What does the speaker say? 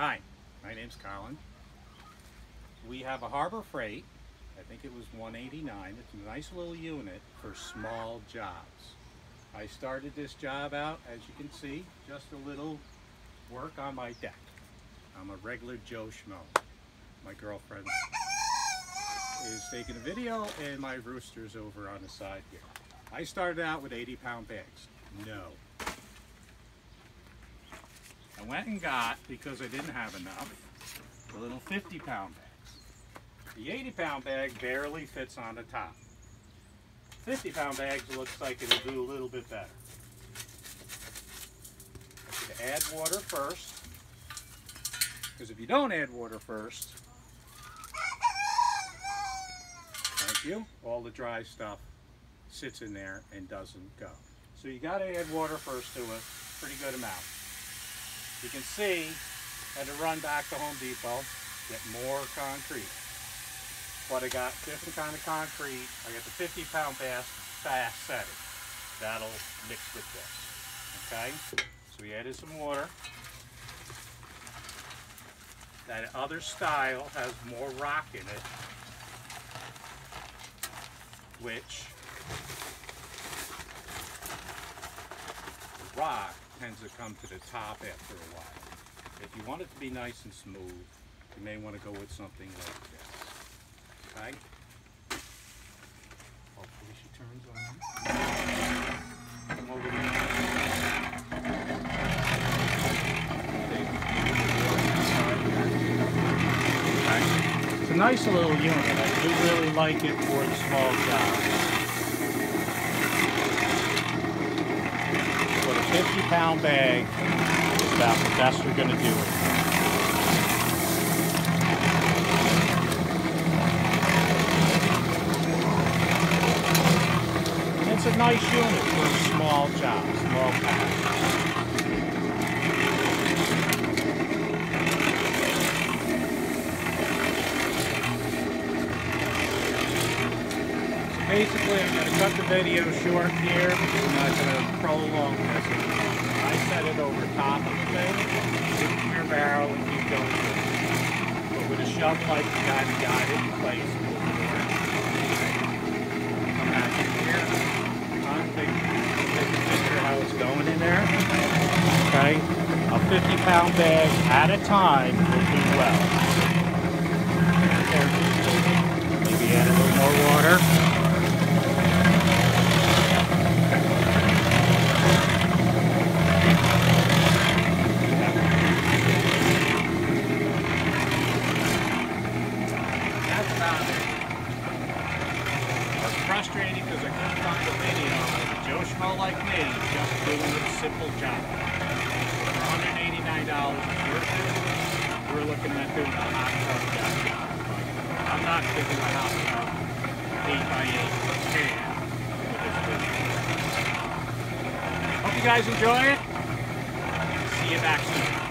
Hi, my name's Colin. We have a Harbor Freight. I think it was 189. It's a nice little unit for small jobs. I started this job out, as you can see, just a little work on my deck. I'm a regular Joe Schmo. My girlfriend is taking a video and my rooster's over on the side here. I started out with 80 pound bags. No. Went and got, because I didn't have enough, the little 50 pound bags. The 80 pound bag barely fits on the top. 50 pound bags looks like it'll do a little bit better. Add water first, because if you don't add water first, thank you, all the dry stuff sits in there and doesn't go. So you got to add water first to a pretty good amount. You can see I had to run back to Home Depot, get more concrete. But I got different kind of concrete. I got the 50 pound fast, fast setting. That'll mix with this. Okay? So we added some water. That other style has more rock in it, which rock tends to come to the top after a while. If you want it to be nice and smooth, you may want to go with something like this. Okay? Hopefully she turns on. Come over here. It's a nice little unit. I do really like it for the small jobs. For a 50 pound bag, it's about the best we're going to do it. It's a nice unit for a small job, small pack. Basically, I'm going to cut the video short here. I'm not going to prolong this. I set it over top of the thing, in your barrel, and keep going. But with a shovel, I can kind of guide it in place it. Come back in here. Take a picture how it's going in there. Okay? A 50 pound bag at a time will do well. Maybe add a little more water. It. It's frustrating because I couldn't find a video of a Joe Schmo like me just doing a simple job. For $189 it's worth it. We're looking at doing a hot tub job. I'm not thinking a hot tub 8 by 8 can with this video. Hope you guys enjoy it. See you back soon.